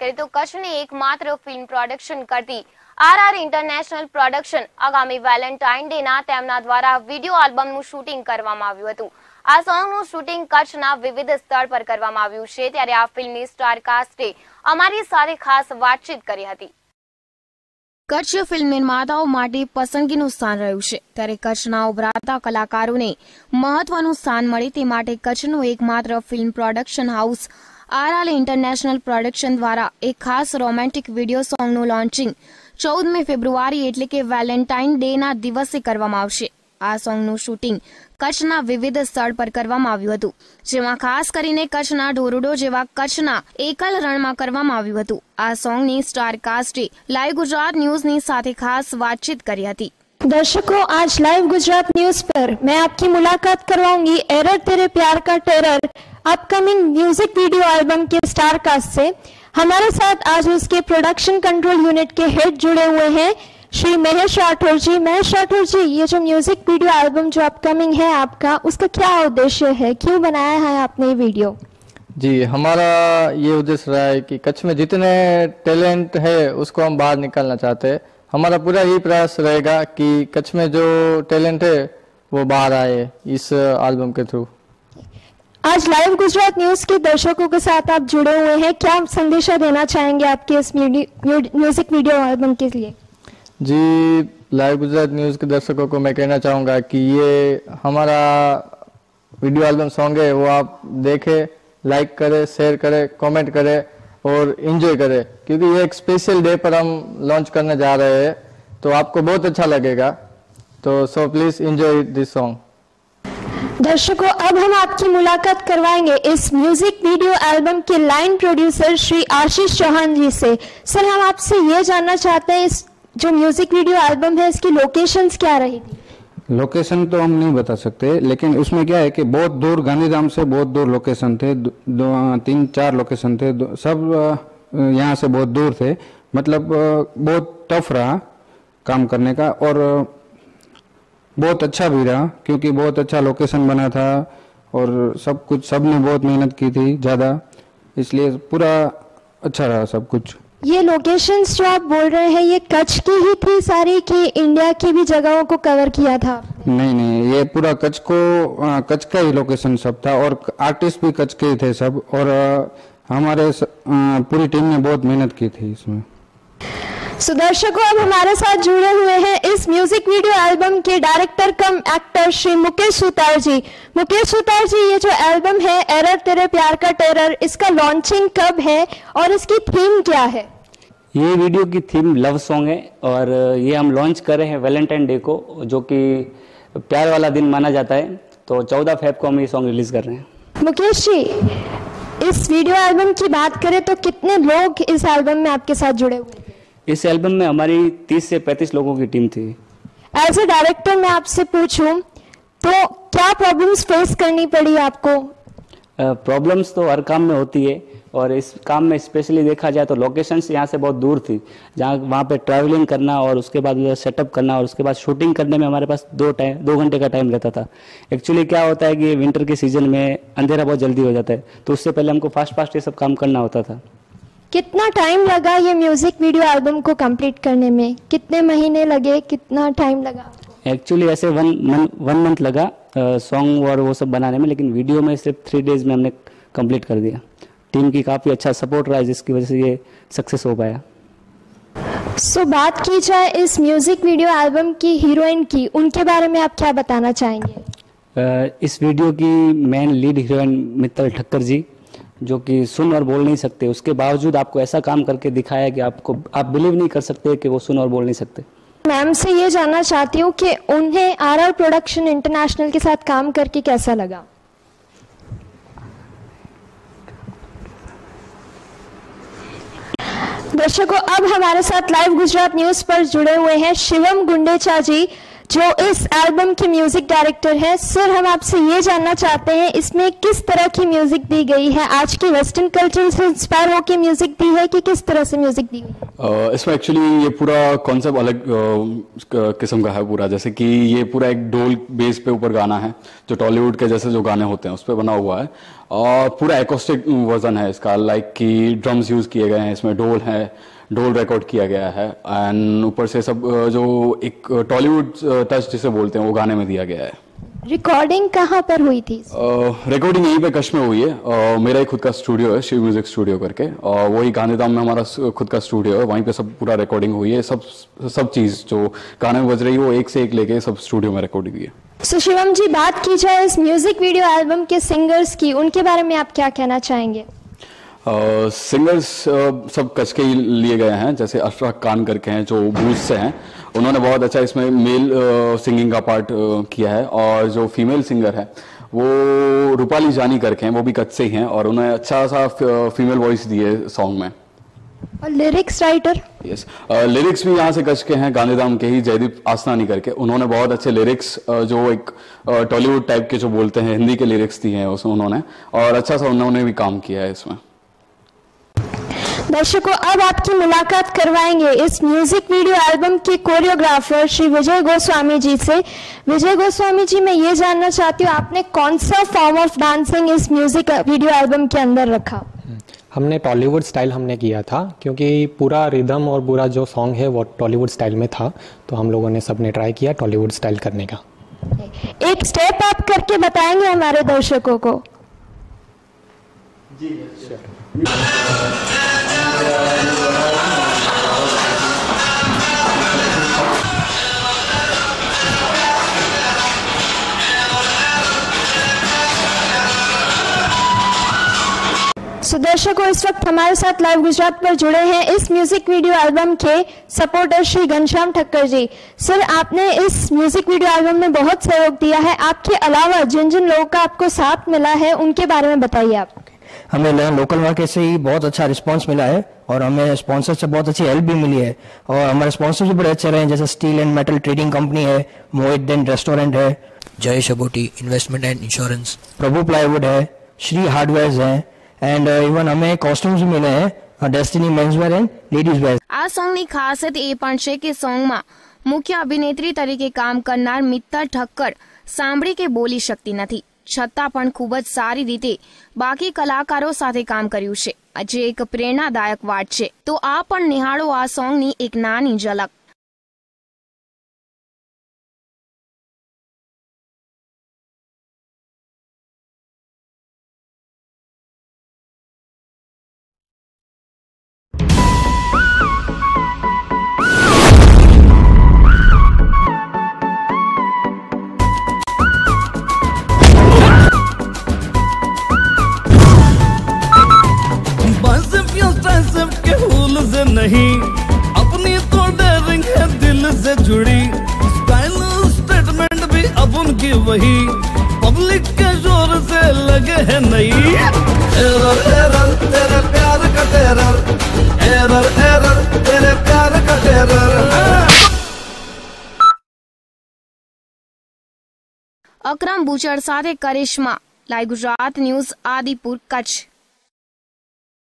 કરીએ તો કચ્છની એકમાત્ર ફિલ્મ પ્રોડક્શન કરતી આરઆર ઇન્ટરનેશનલ પ્રોડક્શન આગામી વેલેન્ટાઇન ડેના તેમના દ્વારા વીડિયો આલ્બમનું શૂટિંગ કરવામાં આવ્યું હતું. આ સોંગનું શૂટિંગ કચ્છના વિવિધ સ્થળ પર કરવામાં આવ્યું છે. ત્યારે આ ફિલ્મની સ્ટારકાસ્ટે અમારી સાથે ખાસ વાતચીત કરી હતી. કચ્છ ફિલ્મ નિર્માતાઓ માટે પસંદગીનું સ્થાન રહ્યું છે. ત્યારે કચ્છના ઉભરાતા કલાકારોને મહત્વનું સ્થાન મળે તે માટે કચ્છનું એકમાત્ર film production house આરઆલ international production દ્વારા એક ખાસ રોમેન્ટિક વિડીયો સોંગનું લોન્ચિંગ ચૌદમી ફેબ્રુઆરી એટલે કે વેલેન્ટાઇન ડેના દિવસે કરવામાં આવશે આ સોંગનું શૂટિંગ કચ્છના વિવિધ સ્થળ પર કરવામાં આવ્યું હતું જેમાં ખાસ કરીને કચ્છના ઢોરુડો જેવા કચ્છના એકલ રણમાં કરવામાં આવ્યું હતું આ સોંગની સ્ટાર કાસ્ટે લાઈવ ગુજરાત ન્યૂઝની સાથે ખાસ વાતચીત કરી હતી दर्शकों आज लाइव गुजरात न्यूज पर मैं आपकी मुलाकात करवाऊंगी एरर तेरे प्यार का terror upcoming music video album के स्टार कास्ट से, हमारे साथ आज उसके प्रोडक्शन कंट्रोल यूनिट के हेड जुड़े हुए हैं, श्री महेश राठौर जी। महेश राठौर जी, ये जो म्यूज़िक वीडियो एल्बम जो अपकमिंग है आपका, उसका क्या उद्देश्य है? क्यों बनाया है आपने ये वीडियो जी, हमारा ये उद्देश्य रहा है कि कच्छ में जितने टैलेंट है, उसको हम बाहर निकालना चाहते हैं। हमारा पूरा यही प्रयास रहेगा कि कच्छ में जो टैलेंट है, वो बाहर आए इस एल्बम के थ्रू आज लाइव गुजरात न्यूज़ के दर्शकों के साथ आप जुड़े हुए हैं। क्या संदेशा देना चाहेंगे आपके इस म्यूज़िक वीडियो एल्बम के लिए? जी, लाइव गुजरात न्यूज़ के दर्शकों को मैं कहना चाहूँगा कि ये हमारा वीडियो एल्बम सॉन्ग है, वो आप देखें, लाइक करें, शेयर करें, कमेंट करें और इन्जॉय करें। क्योंकि ये एक स्पेशल डे पर हम लॉन्च करने जा रहे हैं तो आपको बहुत अच्छा लगेगा। तो so please enjoy this song दर्शकों अब हम आपकी मुलाकात करवाएँगे इस म्यूज़िक वीडियो एल्बम के लाइन प्रोड्यूसर श्री आशीष चौहान जी से। सर हम आपसे ये जानना चाहते हैं इस जो म्यूज़िक वीडियो एल्बम है इसकी लोकेशंस क्या रहेगी? लोकेशन तो हम नहीं बता सकते लेकिन उसमें क्या है कि बहुत दूर गांधीधाम से बहुत दूर लोकेशन थे दो, दो तीन चार लोकेशन थे सब यहाँ से बहुत दूर थे। मतलब बहुत टफ रहा काम करने का और बहुत अच्छा भी रहा क्योंकि बहुत अच्छा लोकेशन बना था और सब कुछ सबने बहुत मेहनत की थी ज़्यादा। इसलिए पूरा अच्छा रहा सब कुछ। ये लोकेशंस जो आप बोल रहे हैं ये कच्छ की ही थी सारी कि इंडिया की भी जगहों को कवर किया था? नहीं नहीं ये पूरा कच्छ को कच्छ का ही लोकेशन सब था और आर्टिस्ट भी कच्छ के ही थे सब और हमारे पूरी टीम ने बहुत मेहनत की थी इसमें। सो दर्शकों अब हमारे साथ जुड़े हुए हैं इस म्यूज़िक वीडियो एल्बम के director cum actor Shri Mukesh Sutar ji. Mukesh Sutar ji ये जो एल्बम है एरर तेरे प्यार का टेरर इसका लॉन्चिंग कब है और इसकी थीम क्या है? ये वीडियो की थीम लव सॉन्ग है और ये हम लॉन्च कर रहे हैं वैलेंटाइन डे को जो कि प्यार वाला दिन माना जाता है। तो चौदह फेब को हम ये सॉन्ग रिलीज़ कर रहे हैं। मुकेश जी इस वीडियो एल्बम की बात करें तो कितने लोग इस एल्बम में आपके साथ जुड़े हुए इस एल्बम में हमारी 30 से 35 लोगों की टीम थी। एज ए डायरेक्टर मैं आपसे पूछूँ तो क्या प्रॉब्लम्स फेस करनी पड़ी आपको? प्रॉब्लम्स uh, तो हर काम में होती है और इस काम में स्पेशली देखा जाए तो लोकेशंस यहाँ से बहुत दूर थी जहाँ वहाँ पे ट्रैवलिंग करना और उसके बाद सेटअप करना और उसके बाद शूटिंग करने में हमारे पास दो टाइम दो घंटे का टाइम रहता था। एक्चुअली क्या होता है कि विंटर के सीज़न में अंधेरा बहुत जल्दी हो जाता है तो उससे पहले हमको फास्ट फास्ट ये सब काम करना होता था। कितना टाइम लगा ये म्यूज़िक वीडियो एल्बम को कंप्लीट करने में? कितने महीने लगे? कितना टाइम लगा एक्चुअली ऐसे वन मन, वन मंथ लगा सॉन्ग और वो सब बनाने में लेकिन वीडियो में सिर्फ़ थ्री डेज़ में हमने कंप्लीट कर दिया। टीम की काफ़ी अच्छा सपोर्ट रहा जिसकी वजह से ये सक्सेस हो पाया। सो so, बात की जाए इस म्यूज़िक वीडियो एल्बम की हीरोइन की उनके बारे में आप क्या बताना चाहेंगे? uh, इस वीडियो की main lead heroine Mittal Thakkar ji. जो कि सुन और बोल नहीं सकते। उसके बावजूद आपको ऐसा काम करके दिखाया कि आपको, आप बिलीव नहीं कर सकते कि वो सुन और बोल नहीं सकते। मैम से ये जानना चाहती हूँ कि उन्हें आर आर प्रोडक्शन इंटरनेशनल के साथ काम करके कैसा लगा? दर्शकों, अब हमारे साथ लाइव गुजरात न्यूज़ पर जुड़े हुए हैं शिवम गुंडेचा जी। जो इस एल्बम के म्यूज़िक डायरेक्टर हैं सर हम आपसे ये जानना चाहते हैं, इसमें किस तरह की म्यूज़िक दी गई है? आज के वेस्टर्न कल्चर से इंस्पायर होकर म्यूज़िक दी है कि किस तरह से म्यूज़िक दी है? इसमें एक्चुअली ये पूरा कॉन्सेप्ट अलग किस्म का है पूरा। जैसे कि ये पूरा एक डोल बेस पे ऊपर गाना है, जो टॉलीवुड के जैसे जो गाने होते हैं, उस पर बना हुआ है। और पूरा एकोस्टिक वर्जन है इसका लाइक कि ड्रम्स यूज़ किए गए हैं, इसमें ढोल है ढोल रिकॉर्ड किया गया है एंड ऊपर से सब जो एक टॉलीवुड टच जिसे बोलते हैं वो गाने में दिया गया है। रिकॉर्डिंग कहाँ पर हुई थी? रिकॉर्डिंग यहीं पे कश में हुई है। अ, मेरा ही खुद का स्टूडियो है शिव म्यूज़िक स्टूडियो करके। और वही गांधीधाम में हमारा खुद का स्टूडियो है वहीं पे सब पूरा रिकॉर्डिंग हुई है। सब सब चीज़ जो गाने में बज रही है वो एक से एक लेके सब स्टूडियो में रिकॉर्डिंग हुई है। सो शिवम जी बात की जाए इस म्यूज़िक वीडियो एल्बम के सिंगर्स की उनके बारे में आप क्या कहना चाहेंगे? सिंगर्स सब कच के ही लिए गए हैं जैसे अशरफ खान करके हैं जो बूज से हैं। उन्होंने बहुत अच्छा इसमें मेल सिंगिंग का पार्ट किया है और जो फीमेल सिंगर है वो रूपाली जानी करके हैं वो भी कच्छ से ही हैं और उन्हें अच्छा सा फीमेल वॉइस दी है सॉन्ग में। और लिरिक्स राइटर यस लिरिक्स भी यहाँ से कच के हैं गांधीधाम के ही जयदीप आसनानी करके। उन्होंने बहुत अच्छे लिरिक्स जो एक टॉलीवुड टाइप के जो बोलते हैं हिंदी के लिरिक्स दिए हैं उसमें उन्होंने और अच्छा सा उन्होंने भी काम किया है इसमें। दर्शकों अब आपकी मुलाकात करवाएँगे इस म्यूज़िक वीडियो एल्बम के कोरियोग्राफर श्री विजय गोस्वामी जी से। विजय गोस्वामी जी मैं ये जानना चाहती हूँ आपने कौन सा फॉर्म ऑफ़ डांसिंग इस म्यूज़िक वीडियो एल्बम के अंदर रखा? हमने टॉलीवुड स्टाइल हमने किया था क्योंकि पूरा रिदम और पूरा जो सॉन्ग है वो टॉलीवुड स्टाइल में था तो हम लोगों ने सबने ट्राई किया टॉलीवुड स्टाइल करने का। एक स्टेप आप करके बताएँगे हमारे दर्शकों को। दर्शकों इस वक्त हमारे साथ लाइव गुजरात पर जुड़े हैं। इस म्यूज़िक वीडियो एल्बम के सपोर्टर श्री घनश्याम ठक्कर जी। सर आपने इस म्यूज़िक वीडियो एल्बम में बहुत सहयोग दिया है। आपके अलावा जिन जिन लोगों का आपको साथ मिला है, उनके बारे में बताइए आप। हमें ल- लोकल मार्केट से ही बहुत अच्छा रिस्पांस मिला है और हमें स्पॉन्सर से बहुत अच्छी हेल्प भी मिली है और हमारे स्पॉन्सर भी बड़े अच्छे रहे हैं जैसे steel and metal trading company है मोहित डेन रेस्टोरेंट है Jai शबोटी investment and insurance Prabhu plywood है श्री हार्डवेयर है एंड इवन हमें कॉस्ट्यूम्स भी मिले हैं destiny menswear and ladies wear આ સોંગની ખાસિયત એ પણ છે કે સોંગમાં મુખ્ય અભિનેત્રી તરીકે કામ કરનાર મિત્તલ ઠક્કર સાંભળી કે બોલી શકતી નથી છતાં પણ ખૂબ જ સારી રીતે બાકી કલાકારો સાથે કામ કર્યું છે. જે એક પ્રેરણાદાયક વાત છે. તો આ પણ નિહાળો આ સોંગની એક નાની ઝલક. सिर्फ के फूल से नहीं अपनी तो डेयरिंग है दिल से जुड़ी स्टाइल स्टेटमेंट भी अब उनकी वही पब्लिक के जोर से लगे है नहीं एरर एरर तेरे प्यार का टेरर एरर एरर तेरे प्यार का टेरर અક્રમ બુચડ સાથે કરિશ્મા લાઈવ ગુજરાત ન્યૂઝ આદિપુર કચ્છ